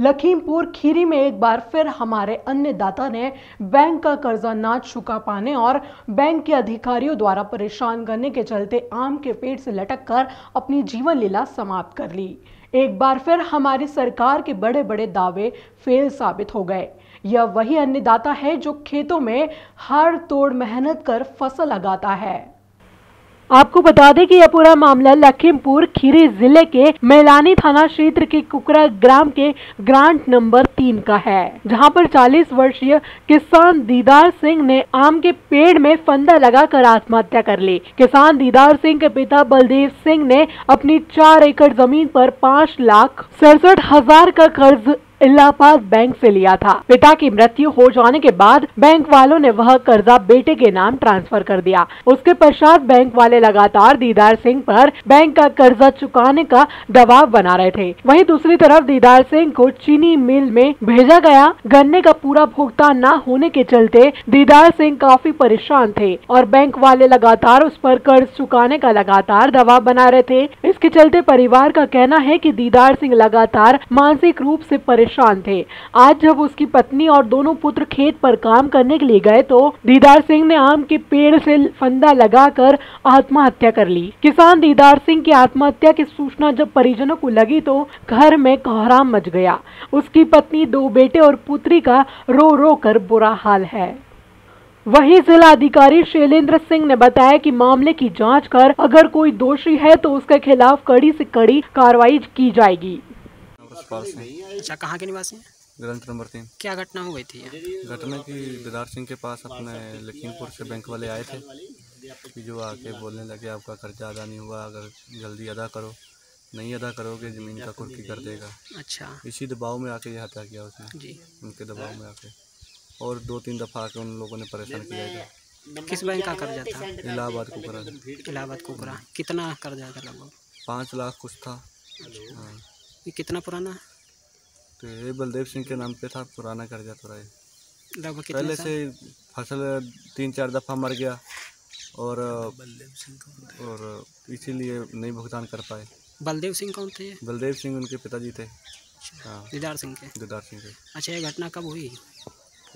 लखीमपुर खीरी में एक बार फिर हमारे अन्य दाता ने बैंक का कर्जा ना चुका पाने और बैंक के अधिकारियों द्वारा परेशान करने के चलते आम के पेड़ से लटक कर अपनी जीवन लीला समाप्त कर ली। एक बार फिर हमारी सरकार के बड़े बड़े दावे फेल साबित हो गए। यह वही अन्नदाता है जो खेतों में हर तोड़ मेहनत कर फ़सल लगाता है। आपको बता दें कि यह पूरा मामला लखीमपुर खीरी ज़िले के मैलानी थाना क्षेत्र के कुकरा ग्राम के ग्रांट नंबर तीन का है, जहाँ पर 40 वर्षीय किसान दीदार सिंह ने आम के पेड़ में फंदा लगाकर आत्महत्या कर ली। किसान दीदार सिंह के पिता बलदेव सिंह ने अपनी चार एकड़ ज़मीन पर पाँच लाख सड़सठ हज़ार का कर्ज इलाहाबाद बैंक से लिया था। पिता की मृत्यु हो जाने के बाद बैंक वालों ने वह कर्जा बेटे के नाम ट्रांसफ़र कर दिया। उसके पश्चात बैंक वाले लगातार दीदार सिंह पर बैंक का कर्जा चुकाने का दबाव बना रहे थे। वहीं दूसरी तरफ़ दीदार सिंह को चीनी मिल में भेजा गया। गन्ने का पूरा भुगतान न होने के चलते दीदार सिंह काफ़ी परेशान थे और बैंक वाले लगातार उस पर कर्ज चुकाने का लगातार दबाव बना रहे थे। इसके चलते परिवार का कहना है कि दीदार सिंह लगातार मानसिक रूप से परेशान परेशान थे। आज जब उसकी पत्नी और दोनों पुत्र खेत पर काम करने के लिए गए तो दीदार सिंह ने आम के पेड़ से फंदा लगाकर आत्महत्या कर ली। किसान दीदार सिंह की आत्महत्या की सूचना जब परिजनों को लगी तो घर में कोहराम मच गया। उसकी पत्नी, दो बेटे और पुत्री का रो रो कर बुरा हाल है। वहीं जिला अधिकारी शैलेंद्र सिंह ने बताया कि मामले की जाँच कर अगर कोई दोषी है तो उसके खिलाफ कड़ी से कड़ी कार्रवाई की जाएगी। यशपाल सिंह अच्छा कहाँ के निवासी हैं? ग्रंथ नंबर तीन। क्या घटना हो गई थी? घटना की दीदार सिंह के पास अपने लखीमपुर से बैंक वाले आए थे। कि जो आके बोलने लगे आपका कर्जा अदा नहीं हुआ अगर जल्दी अदा करो। नहीं अदा करोगे ज़मीन का कुर्की कर देगा। अच्छा। इसी दबाव में आके ये हत्या किया उसने। जी। उनके दबाव में आके। और दो तीन दफ़ा आके उन लोगों ने परेशान किया था किस बैंक का कर्जा था? इलाहाबाद को करा इलाहाबाद कोकरा। कितना कर्जा था लगभग? पाँच लाख कुछ था। हाँ। ये कितना पुराना है? तो ये बलदेव सिंह के नाम पे था पुराना कर्जा थोड़ा ये। लगभग पहले से फ़सल तीन चार दफ़ा मर गया और बलदेव सिंह और इसीलिए नहीं भुगतान कर पाए। बलदेव सिंह कौन थे बलदेव सिंह उनके पिताजी थे। हाँ। दीदार सिंह के? दीदार सिंह के। अच्छा ये घटना कब हुई?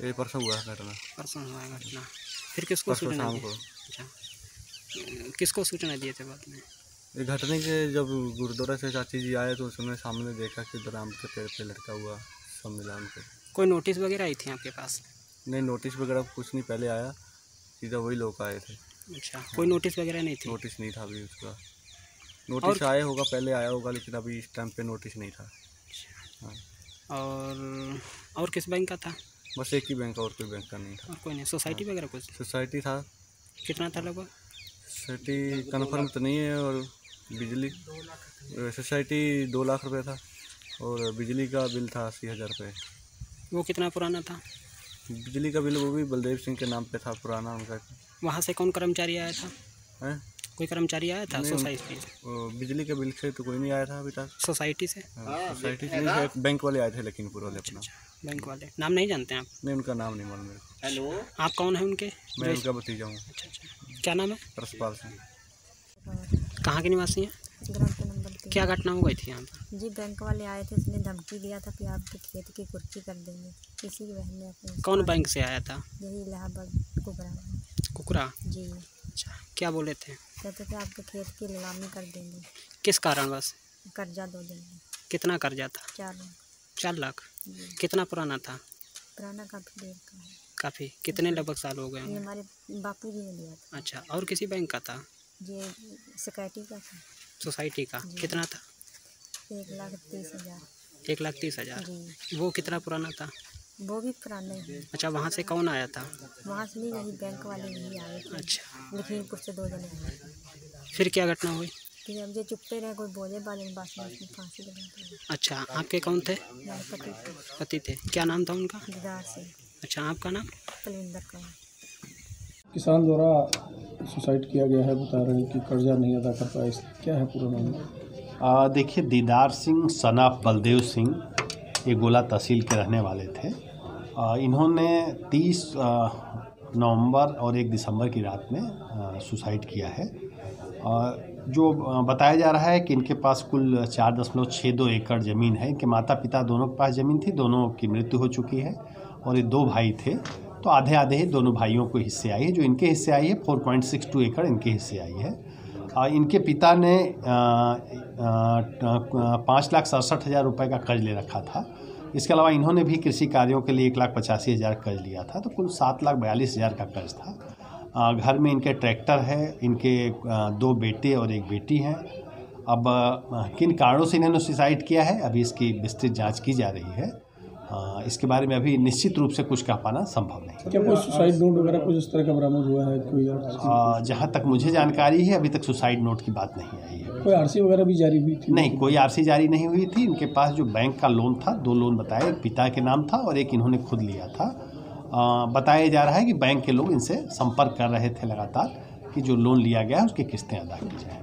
ये परसों हुआ है घटना। परसों हुआ है घटना। फिर किसको सूचना दी? को। अच्छा। किसको सूचना दिए थे बाद में? घटने के जब गुरुद्वारा से चाची जी आए तो उसने सामने देखा कि आम के पेड़ पे लटका हुआ मिला उनको कोई नोटिस वगैरह आई थी आपके पास? नहीं नोटिस वगैरह कुछ नहीं पहले आया सीधा वही लोग आए थे। अच्छा कोई नोटिस वगैरह नहीं थी? नोटिस नहीं था अभी उसका। नोटिस आया होगा पहले आया होगा लेकिन अभी इस टाइम पे नोटिस नहीं था। हाँ। और और किस बैंक का था? बस एक ही बैंक का और कोई बैंक का नहीं था। और कोई नहीं सोसाइटी वगैरह कुछ? सोसाइटी था। कितना था लगभग? सोसाइटी कन्फर्म तो नहीं है और बिजली सोसाइटी दो लाख रुपए था और बिजली का बिल था अस्सी हज़ार रुपये वो कितना पुराना था? बिजली का बिल वो भी बलदेव सिंह के नाम पे था पुराना उनका। वहाँ से कौन कर्मचारी आया था? है? कोई कर्मचारी आया था सोसाइटी वो बिजली के बिल से तो कोई नहीं आया था अभी तक। सोसाइटी से? हाँ, सोसाइटी से नहीं बैंक वाले आए थे लखीमपुर वाले अपना। बैंक वाले। नाम नहीं जानते हैं आप? नहीं उनका नाम नहीं मालूम मेरे को। आप कौन है उनके? मैं उनका भतीजा हूँ। अच्छा अच्छा। क्या नाम है? रसपाल सिंह। कहाँ के निवासी हैं? नंबर क्या घटना हो गई थी यहाँ पर? जी बैंक वाले आए थे उसने धमकी दिया था कि आपके खेत की कुर्की कर देंगे। इसी की बहन ने अपने कौन बैंक से आया था? यही इलाहाबाद कुबरा कुकरा? जी। अच्छा क्या बोले थे? कहते थे आपके खेत की नीलामी कर देंगे। किस कारण बस? कर्जा दो देंगे कितना कर्जा था? चार लाख। चार लाख? कितना पुराना था? पुराना काफ़ी देर का है। काफ़ी। कितने लगभग साल हो गए हमारे बापू जी ने लिया था। अच्छा और किसी बैंक का था? ये सिक्योरिटी का था। सोसाइटी का? कितना था? एक लाख तीस हज़ार। एक लाख तीस हज़ार? वो कितना पुराना था? वो भी पुराने हैं। अच्छा वहाँ से कौन आया था? वहाँ से नहीं यही बैंक वाले यही आए अच्छा। लखीमपुर से दो जने आए। फिर क्या घटना हुई? फिर अब ये चुपते रहे कोई बोले बाले में बात में फांसी लगा अच्छा आपके कौन थे? पति थे। क्या नाम था उनका? दीदार से अच्छा आपका नाम? कुलविंदर कौर। किसान द्वारा सुसाइड किया गया है बता रहे हैं कि कर्जा नहीं अदा कर पाए इसलिए क्या है पूरा मामला? देखिए दीदार सिंह सन ऑफ़ बलदेव सिंह ये गोला तहसील के रहने वाले थे। आ, इन्होंने 30 नवंबर और एक दिसंबर की रात में सुसाइड किया है। और जो बताया जा रहा है कि इनके पास कुल चार दशमलव छः दो एकड़ ज़मीन है। इनके माता पिता दोनों के पास ज़मीन थी दोनों की मृत्यु हो चुकी है और ये दो भाई थे। तो आधे आधे ही दोनों भाइयों को हिस्से आई है जो इनके हिस्से आई है फोर पॉइंट सिक्स टू एकड़ इनके हिस्से आई है। आ, इनके पिता ने पाँच लाख सड़सठ हज़ार रुपये का कर्ज ले रखा था। इसके अलावा इन्होंने भी कृषि कार्यों के लिए एक लाख पचासी हज़ार कर्ज लिया था तो कुल सात लाख बयालीस हज़ार का कर्ज था। घर में इनके ट्रैक्टर है इनके दो बेटे और एक बेटी हैं। अब किन कारणों से इन्होंने सुसाइड किया है अभी इसकी विस्तृत जाँच की जा रही है। इसके बारे में अभी निश्चित रूप से कुछ कह पाना संभव नहीं। क्या कोई सुसाइड नोट वगैरह कुछ इस तरह का बरामद हुआ है कोई जहाँ तक मुझे जानकारी है अभी तक सुसाइड नोट की बात नहीं आई है। कोई आरसी वगैरह भी जारी हुई थी? नहीं कोई आरसी जारी नहीं हुई थी। इनके पास जो बैंक का लोन था दो लोन बताए एक पिता के नाम था और एक इन्होंने खुद लिया था। बताया जा रहा है कि बैंक के लोग इनसे संपर्क कर रहे थे लगातार कि जो लोन लिया गया है उसकी किस्तें अदा की जाएँ।